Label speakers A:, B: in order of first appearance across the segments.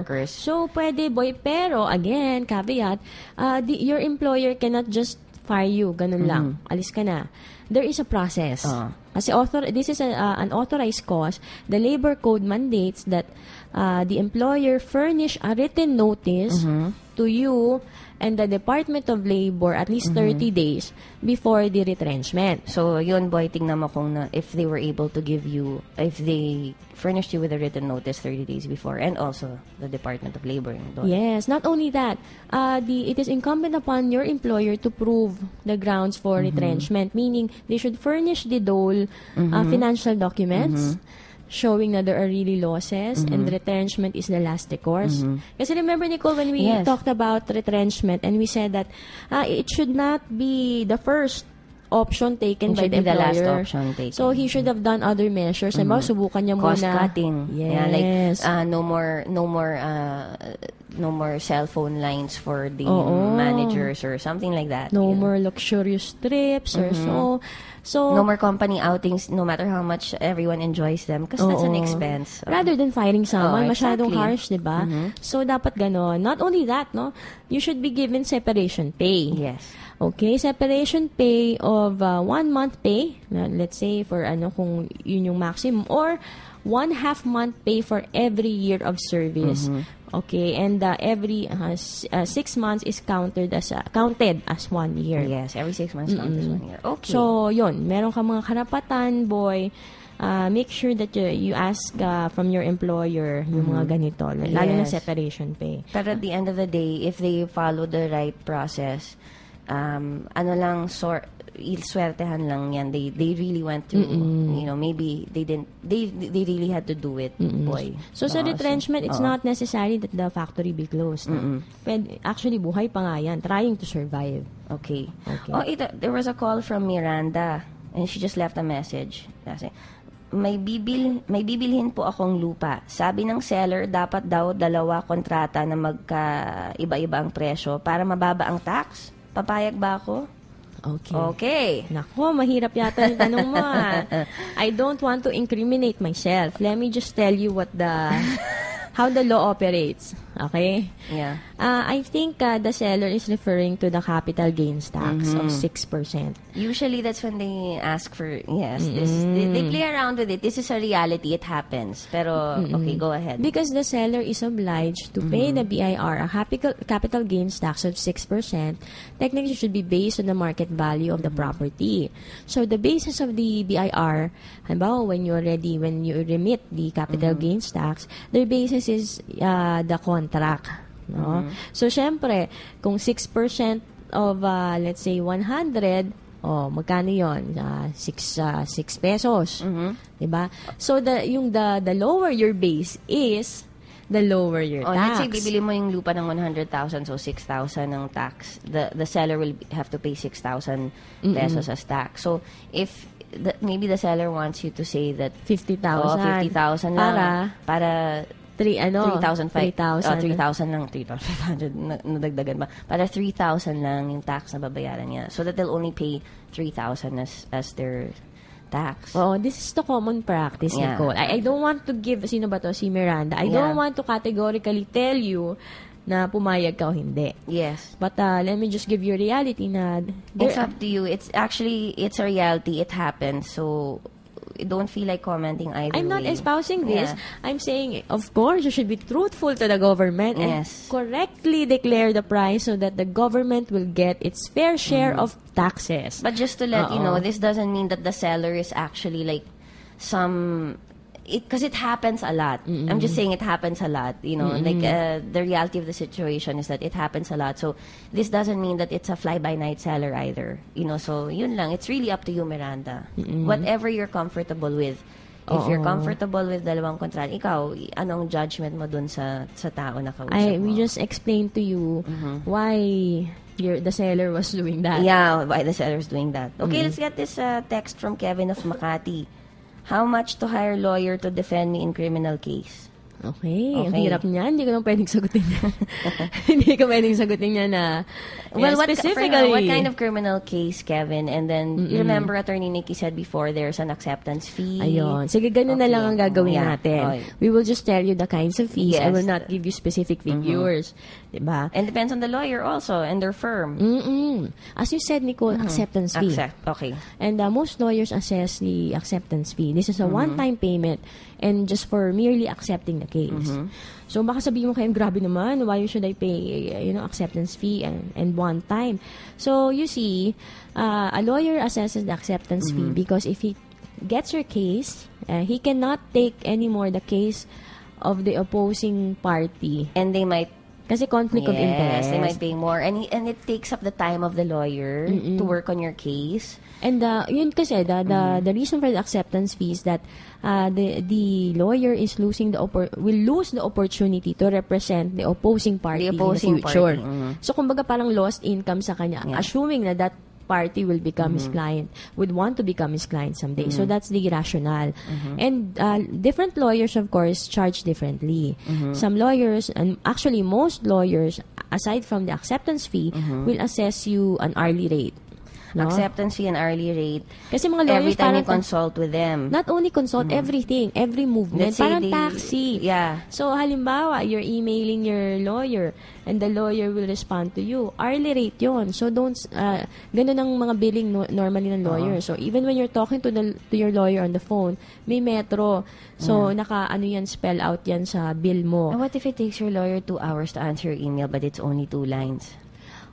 A: workers.
B: So, pwede boy, pero again, caveat, uh, the, your employer cannot just fire you, ganun lang. Alis ka na. There is a process.
A: Ah.
B: Kasi author, this is a, uh, an authorized cause. The labor code mandates that uh, the employer furnish a written notice to you and the Department of Labor at least 30 days before the retrenchment.
A: So, yun, boy, tingnan mo kung na, if they were able to give you, if they furnished you with a written notice 30 days before, and also the Department of Labor. doon.
B: Yes, not only that, uh, the it is incumbent upon your employer to prove the grounds for retrenchment, meaning they should furnish the dole uh, financial documents showing that there are really losses and retrenchment is the last recourse. Kasi remember, Nicole, when we
A: Yes.
B: talked about retrenchment and we said that uh, it should not be the first option taken
A: It
B: by the
A: be the last
B: employer.
A: option taken.
B: So, he should have done other measures. Halimbawa, subukan niya
A: Cost
B: muna.
A: cutting.
B: Yes.
A: Yeah, like uh, no more no more uh, no more cell phone lines for the
B: Oo.
A: managers or something like that.
B: no
A: Yeah.
B: more luxurious trips or so. So,
A: No more company outings no matter how much everyone enjoys them because that's an
B: Oo.
A: expense.
B: rather than firing someone,
A: Oo,
B: masyadong
A: exactly.
B: harsh, di ba? So, dapat ganon. Not only that, no? You should be given separation pay.
A: Yes.
B: Okay, separation pay of uh, one month pay, na- let's say for ano kung yun yung maximum, or one half month pay for every year of service. Okay, and uh, every uh, uh, six months is counted as uh, counted as one year.
A: Yes, every six months count as one year. Okay.
B: So, yun, meron ka mga karapatan, boy. Uh, make sure that you, you ask uh, from your employer yung mga ganito, lalo na
A: Yes.
B: separation pay.
A: But at the end of the day, if they follow the right process, um, ano lang, sort, swertehan lang yan. They they really went through, you know, maybe they didn't, they they really had to do it, boy.
B: So, sa
A: Oo,
B: retrenchment, it's
A: oo.
B: not necessary that the factory be closed. no? Pwede, actually, buhay pa nga yan, trying to survive.
A: Okay.
B: Okay.
A: Oh, ito, there was a call from Miranda and she just left a message. Kasi, may bibil may bibilhin po akong lupa. Sabi ng seller, dapat daw dalawa kontrata na magka iba-iba ang presyo para mababa ang tax. Papayag ba ako?
B: Okay.
A: Okay.
B: Nako, mahirap yata yung tanong mo. ah. I don't want to incriminate myself. Let me just tell you what the how the law operates. Okay?
A: Yeah.
B: Uh, I think uh, the seller is referring to the capital gains tax of
A: Mm-hmm.
B: 6%.
A: Usually that's when they ask for yes, this they, they play around with it. This is a reality. It happens. Pero okay, go ahead.
B: Because the seller is obliged to pay the BIR a capital, capital gains tax of 6%, technically should be based on the market value of the property. So the basis of the BIR, halimbawa when you already, when you remit the capital gains tax, their basis is uh, the contract. No? So syempre, kung 6% of, uh, let's say, 100, Oh, magkano 'yon? 6 uh, 6 pesos. 'Di ba? So the yung the the lower your base is the lower your
A: Oh,
B: tax.
A: let's say bibili mo yung lupa ng 100,000 so 6,000 ng tax. The the seller will have to pay 6,000 pesos as tax. So if the, maybe the seller wants you to say that
B: 50,000.
A: oh, 50,000 lang
B: Para
A: para
B: 3 ano?
A: 3,000
B: 3,000.
A: 3,000 lang 3,500 na, nadagdagan ba para 3,000 lang yung tax na babayaran niya so that they'll only pay 3,000 as as their tax
B: Oo, this is the common practice,
A: Yeah.
B: Nicole. I, I don't want to give, sino ba to? Si Miranda. I
A: Yeah.
B: don't want to categorically tell you na pumayag ka o hindi.
A: yes
B: But uh, let me just give you reality na
A: It's up to you. It's actually it's a reality. It happens. So don't feel like commenting either
B: I'm not
A: way.
B: espousing this.
A: Yeah.
B: I'm saying, of course, you should be truthful to the government and correctly declare the price so that the government will get its fair share mm-hmm. of taxes.
A: But just to let you know, this doesn't mean that the seller is actually like some it because it happens a lot. I'm just saying it happens a lot. You know, like uh, the reality of the situation is that it happens a lot. So this doesn't mean that it's a fly by night seller either. You know, so yun lang. It's really up to you, Miranda. Whatever you're comfortable with. If you're
B: Oo.
A: comfortable with dalawang kontrata, ikaw, anong judgment mo dun sa sa tao na kausap
B: I
A: mo?
B: we just explained to you why your the seller was doing that.
A: Yeah, why the seller's doing that. Okay, let's get this uh, text from Kevin of Makati. How much to hire lawyer to defend me in criminal case?
B: Okay, ang
A: Okay.
B: hirap niyan. Hindi ko naman pwedeng sagutin yan. Hindi ko pwedeng sagutin yan na
A: Well,
B: yeah,
A: what, for
B: specifically.
A: now, what kind of criminal case, Kevin? And then, you remember Attorney Nikki said before, there's an acceptance fee.
B: Ayun. Sige, ganun na
A: Okay.
B: lang ang gagawin
A: Yeah.
B: natin.
A: Okay.
B: We will just tell you the kinds of fees. I
A: Yes.
B: will not give you specific figures. Diba?
A: And depends on the lawyer also and their firm.
B: Mm-mm. As you said, Nicole, acceptance fee.
A: Accept. Okay.
B: And uh, most lawyers assess the acceptance fee. This is a one-time payment and just for merely accepting the case. So baka sabihin mo kayo, grabe naman, why should I pay, you know, acceptance fee and, and one time? So you see, uh, a lawyer assesses the acceptance fee because if he gets your case, uh, he cannot take anymore the case of the opposing party.
A: And they might
B: Kasi conflict of interest.
A: Yes, they might pay more. And, and it takes up the time of the lawyer to work on your case.
B: And uh, yun kasi the the, the reason for the acceptance fee is that uh, the the lawyer is losing the oppor- will lose the opportunity to represent the opposing party
A: The opposing
B: in the future.
A: party, mhm.
B: So kumbaga parang lost income sa kanya
A: Yeah.
B: assuming na that party will become his mm-hmm. client would want to become his client someday. So mm-hmm. that's the rationale. Mm-hmm. And uh, different lawyers of course charge differently. Some lawyers and actually most lawyers aside from the acceptance fee will assess you an hourly rate no?
A: Acceptance fee and hourly rate.
B: Kasi mga lawyers
A: Every time you consult with them.
B: Not only consult, everything, every movement.
A: Let's
B: Parang
A: they-
B: taxi.
A: Yeah.
B: So, halimbawa, you're emailing your lawyer and the lawyer will respond to you. Hourly rate yon So, don't, uh, ganun ang mga billing no- normally ng lawyer. So, even when you're talking to the to your lawyer on the phone, may metro. So, naka, ano yan, spell out yan sa bill mo.
A: And what if it takes your lawyer two hours to answer your email but it's only two lines?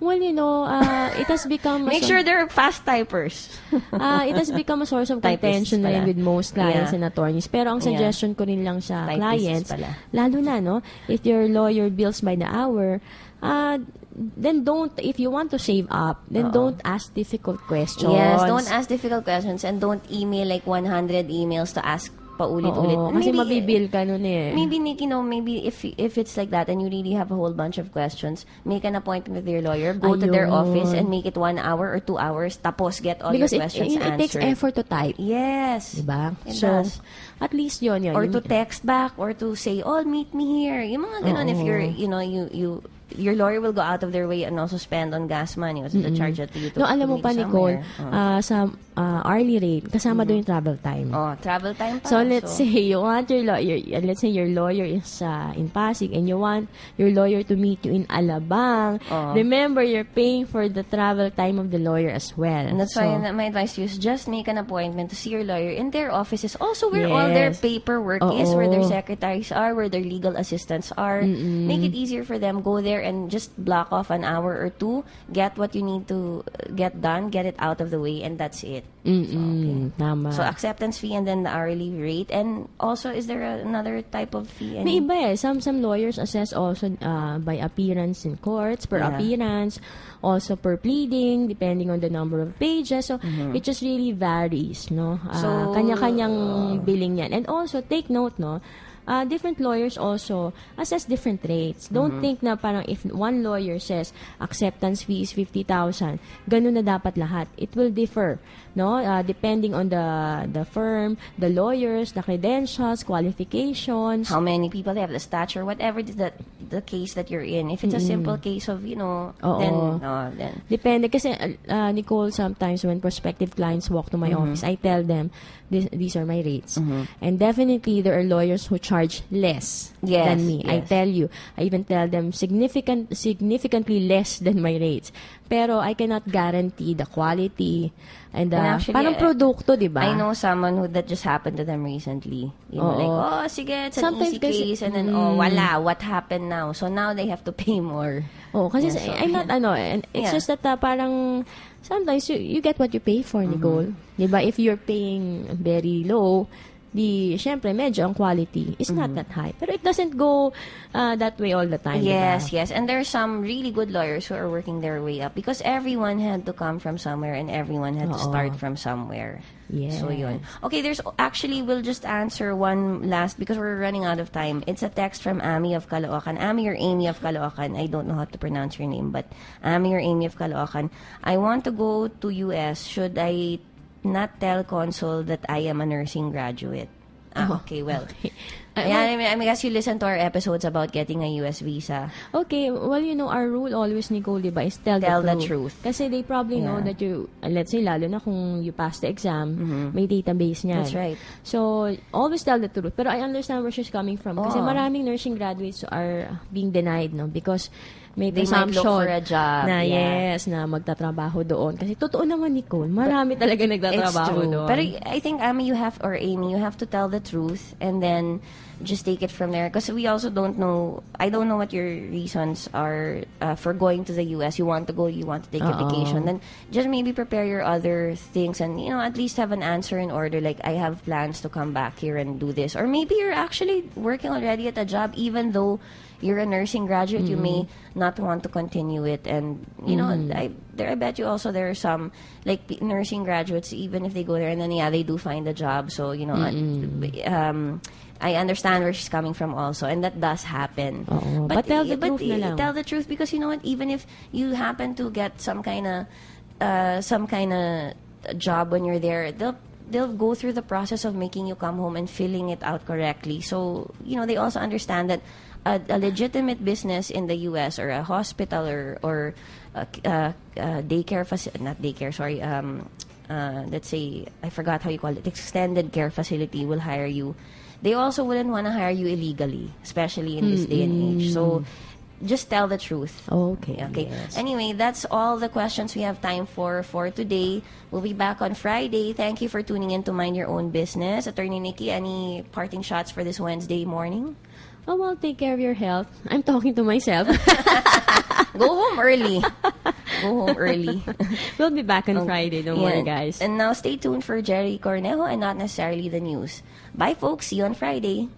B: Well, you know, uh, it has become...
A: Make sure they're fast typers.
B: Ah, it has become a source of contention na rin with most clients
A: Yeah.
B: and attorneys. Pero ang
A: Yeah.
B: suggestion ko rin lang sa
A: Typists
B: clients,
A: pala.
B: lalo na, no, if your lawyer bills by the hour, ah, then don't, if you want to save up, then don't ask difficult questions.
A: Yes, don't ask difficult questions and don't email like 100 emails to ask paulit-ulit.
B: Oo, kasi
A: Maybe-
B: mabibill ka nun eh.
A: Maybe, Nick, you know, maybe if if it's like that and you really have a whole bunch of questions, make an appointment with your lawyer, go to their
B: Ayun.
A: office and make it one hour or two hours, tapos get all
B: Because
A: your
B: it,
A: questions
B: it, it takes
A: answered.
B: effort to type.
A: Yes.
B: Diba?
A: It
B: so,
A: does.
B: at least yun, yun.
A: Or to text back or to say, oh, meet me here. Yung mga ganun, if you're, you know, you, you, your lawyer will go out of their way and also spend on gas money or to charge it to you to,
B: No, alam mo pa, Nicole,
A: somewhere. Oh.
B: ah, sa ah, hourly rate, kasama doon yung travel time.
A: Oh, travel time pa.
B: So let's say you want your lawyer, uh, let's say your lawyer is uh, in Pasig and you want your lawyer to meet you in Alabang.
A: Oo.
B: Remember, you're paying for the travel time of the lawyer as well.
A: And that's
B: so,
A: why my advice to you is just make an appointment to see your lawyer in their offices. Also where all their
B: Yes.
A: paperwork is, where their secretaries are, where their legal assistants are. Make it easier for them. Go there and just block off an hour or two. Get what you need to uh, get done. Get it out of the way, and that's it.
B: Mm-mm, tama.
A: So acceptance fee and then the hourly rate. And also, is there another type of fee?
B: May
A: Any?
B: iba eh. Some, some lawyers assess also uh, by appearance in courts, per
A: Yeah.
B: appearance, also per pleading, depending on the number of pages. So, it just really varies, no? Uh,
A: Mm-hmm. So,
B: kanya-kanyang billing yan. And also, take note, no? Uh, different lawyers also assess different rates. Don't
A: Mm-hmm.
B: think na parang if one lawyer says acceptance fee is 50,000, ganun na dapat lahat. It will differ, no? Uh, depending on the the firm, the lawyers, the credentials, qualifications.
A: How many people they have, the stature, whatever it is that the case that you're in. If it's a simple case of, you know,
B: Oo.
A: then, no, then
B: Depende kasi uh, Nicole sometimes when prospective clients walk to my
A: Mm-hmm.
B: office, I tell them this, these are my rates. And definitely there are lawyers who charge less
A: Yes,
B: than me. I
A: yes.
B: tell you. I even tell them significant significantly less than my rates. Pero I cannot guarantee the quality and the
A: And actually,
B: parang
A: I-
B: produkto, 'di ba?
A: I know someone who that just happened to them recently. You know,
B: Oo.
A: like, oh, sige, it's an
B: Sometimes
A: easy case. And then, oh, wala, what happened now? So now they have to pay more.
B: Oh, kasi
A: Yeah, so-
B: I'm not ano, and it's
A: Yeah.
B: just that uh, parang sometimes you, you get what you pay for,
A: Mm-hmm.
B: Nicole. 'Di ba? If you're paying very low, di syempre medyo ang quality is not
A: Mm-hmm.
B: that high. Pero it doesn't go uh, that way all the time, di ba?
A: Yes, yes. And there's some really good lawyers who are working their way up because everyone had to come from somewhere and everyone had to
B: Oo.
A: start from somewhere.
B: Yes.
A: So yun. Okay, there's actually we'll just answer one last because we're running out of time. It's a text from Ami of Caloocan. Ami or Amy of Caloocan. I don't know how to pronounce your name, but Ami or Amy of Caloocan. I want to go to US. Should I not tell consul that I am a nursing graduate? Ah,
B: Oh,
A: okay, well.
B: I-
A: yeah, I mean, I mean, as you listen to our episodes about getting a US visa,
B: Okay, well, you know, our rule always, Nicole, di ba, is tell,
A: Tell the
B: the,
A: truth.
B: Kasi they probably know
A: Yeah.
B: that you, uh, let's say, lalo na kung you pass the exam, may database niyan.
A: Mm-hmm. That's right.
B: So, always tell the truth. Pero I understand where she's coming from. Kasi
A: Oo.
B: maraming nursing graduates are being denied, no? Because may
A: They might
B: presumption
A: look for a job,
B: na
A: yeah.
B: yes, na magtatrabaho doon. Kasi totoo naman, Nicole, marami talaga
A: it's
B: nagtatrabaho doon.
A: But I think, Amy, you have, or Amy, you have to tell the truth and then just take it from there. Because we also don't know, I don't know what your reasons are uh, for going to the US. You want to go, you want to take a vacation. Then just maybe prepare your other things and, you know, at least have an answer in order. Like, I have plans to come back here and do this. Or maybe you're actually working already at a job, even though you're a nursing graduate, you may not want to continue it. And, you know, I, there, I bet you also there are some, like, p- nursing graduates, even if they go there and then, yeah, they do find a job. So, you know, um, I understand where she's coming from also. And that does happen.
B: Oo. But tell the truth na lang.
A: Tell the truth because, you know what, even if you happen to get some kind of, uh, some kind of job when you're there, they'll they'll go through the process of making you come home and filling it out correctly. So, you know, they also understand that a, a legitimate business in the U.S. or a hospital or or a, a, a daycare facility, not daycare, sorry, um, uh, let's say I forgot how you call it, extended care facility will hire you. They also wouldn't want to hire you illegally, especially in this day and age. So, just tell the truth.
B: Okay.
A: Okay.
B: yes.
A: Anyway, that's all the questions we have time for for today. We'll be back on Friday. Thank you for tuning in to Mind Your Own Business. Attorney Nikki, any parting shots for this Wednesday morning?
B: Oh, well, take care of your health. I'm talking to myself.
A: Go home early. Go home early.
B: we'll be back on Friday. Don't worry, guys.
A: And now stay tuned for Jerry Cornejo and not necessarily the news. Bye, folks. See you on Friday.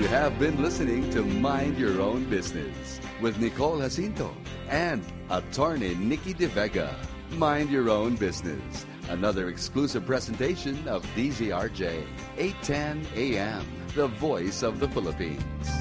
C: You have been listening to Mind Your Own Business with Nicole Jacinto and attorney Nikki De Vega. Mind Your Own Business, another exclusive presentation of DZRJ, 810 AM, the voice of the Philippines.